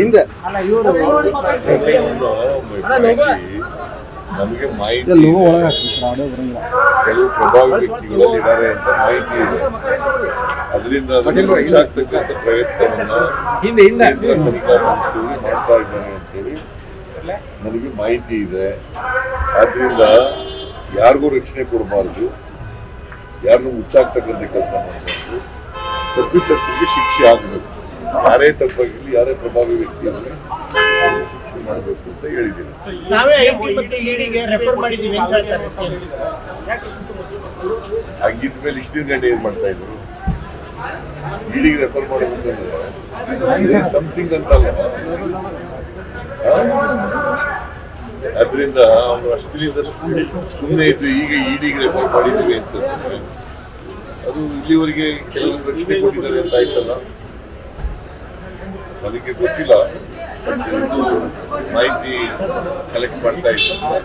ಹಿಂದೆ. ನಮಗೆ ಮಾಹಿತಿ ಕೆಲವು ಪ್ರಭಾವಿ ವ್ಯಕ್ತಿಗಳಲ್ಲಿ ಇದ್ದಾರೆ ಅಂತ ಮಾಹಿತಿ ಇದೆ. ಅದರಿಂದ ಹೆಚ್ಚಾಗ್ತಕ್ಕಂತ ಹೆಚ್ಚಾಗ್ತಕ್ಕಂಥ ಪ್ರಯತ್ನವನ್ನ ತನಿಖಾ ಸಂಸ್ಥೆಯವರು ಮಾಡ್ತಾ ಇದ್ದಾರೆ ಅಂತೇಳಿ ನನಗೆ ಮಾಹಿತಿ ಇದೆ. ಆದ್ರಿಂದ ಯಾರಿಗೂ ರಕ್ಷಣೆ ಕೊಡಬಾರ್ದು. ಯಾರನ್ನು ಹುಚ್ಚಾಗ್ತಕ್ಕಂಥ ಕೆಲಸ ಮಾಡಬಾರ್ದು. ತಪ್ಪಿಸಿಗೆ ಶಿಕ್ಷೆ ಆಗಬೇಕು. ಯಾರೇ ತಪ್ಪಾಗಿರಲಿ ಯಾರೇ ಪ್ರಭಾವಿ ವ್ಯಕ್ತಿ ಇರಲಿ ಶಿಕ್ಷೆ ಮಾಡಬೇಕು ಅಂತ ಹೇಳಿದ್ದೀನಿ. ಹಂಗಿದ್ಮೇಲೆ ಇಷ್ಟು ದಿನ ಏನ್ ಮಾಡ್ತಾ ಇದ್ರು? ಇಡಿಗೆ ರೆಫರ್ ಮಾಡಬೇಕಂದ್ರೆ ಸಮಥಿಂಗ್ ಅಂತಲ್ಲ. ಅದರಿಂದ ಅವರು ಅಷ್ಟರಿಂದ ಸುಮ್ಮನೆ ಇದ್ದು ಈಗ ಇಡಿಗೆ ರೆಫರ್ ಮಾಡಿದ್ವಿ ಅಂತ ಅದು ಇಲ್ಲಿವರೆಗೆ ಕೆಲವರು ರಕ್ಷಣೆ ಕೊಟ್ಟಿದ್ದಾರೆ ಅಂತ ಆಯ್ತಲ್ಲ? ಅದಕ್ಕೆ ಗೊತ್ತಿಲ್ಲ ಬಟ್ ಇದು ಮಾಹಿತಿ ಕಲೆಕ್ಟ್ ಮಾಡ್ತಾ ಇದ್ದೀನಿ